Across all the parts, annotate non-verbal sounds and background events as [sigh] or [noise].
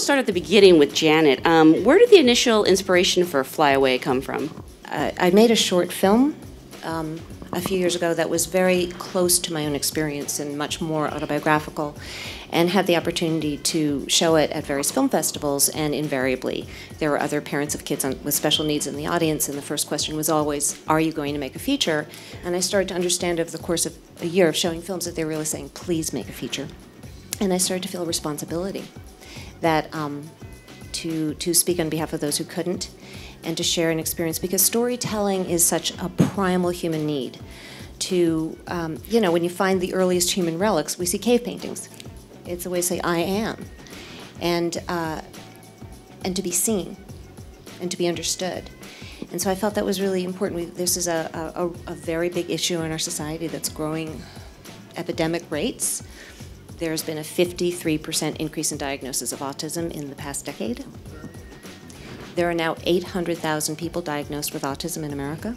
start at the beginning with Janet. Um, where did the initial inspiration for Fly Away come from? Uh, I made a short film um, a few years ago that was very close to my own experience and much more autobiographical, and had the opportunity to show it at various film festivals. And invariably, there were other parents of kids on, with special needs in the audience, and the first question was always, "Are you going to make a feature?" And I started to understand over the course of a year of showing films that they were really saying, "Please make a feature," and I started to feel a responsibility that um, to to speak on behalf of those who couldn't and to share an experience because storytelling is such a primal human need. To, um, you know, when you find the earliest human relics, we see cave paintings. It's a way to say, I am. And, uh, and to be seen and to be understood. And so I felt that was really important. We, this is a, a, a very big issue in our society that's growing epidemic rates. There's been a 53% increase in diagnosis of autism in the past decade. There are now 800,000 people diagnosed with autism in America.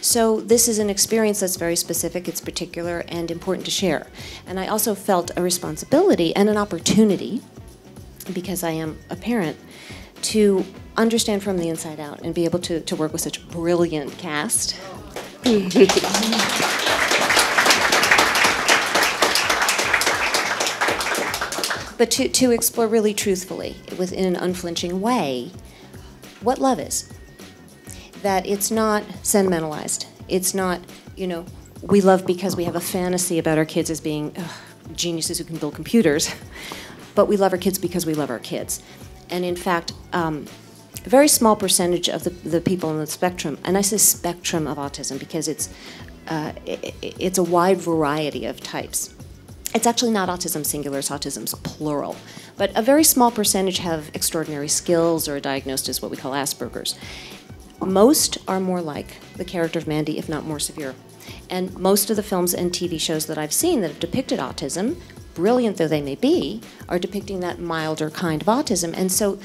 So this is an experience that's very specific, it's particular, and important to share. And I also felt a responsibility and an opportunity, because I am a parent, to understand from the inside out and be able to, to work with such a brilliant cast. [laughs] but to, to explore really truthfully, within an unflinching way, what love is. That it's not sentimentalized. It's not, you know, we love because we have a fantasy about our kids as being ugh, geniuses who can build computers, [laughs] but we love our kids because we love our kids. And in fact, um, a very small percentage of the, the people on the spectrum, and I say spectrum of autism because it's, uh, it, it's a wide variety of types it's actually not autism singular, it's autism's plural. But a very small percentage have extraordinary skills or are diagnosed as what we call Asperger's. Most are more like the character of Mandy, if not more severe. And most of the films and TV shows that I've seen that have depicted autism, brilliant though they may be, are depicting that milder kind of autism. And so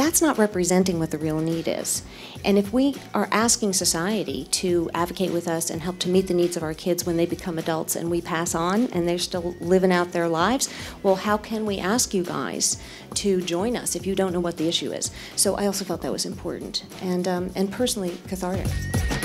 that's not representing what the real need is. And if we are asking society to advocate with us and help to meet the needs of our kids when they become adults and we pass on and they're still living out their lives, well, how can we ask you guys to join us if you don't know what the issue is? So I also felt that was important and, um, and personally cathartic.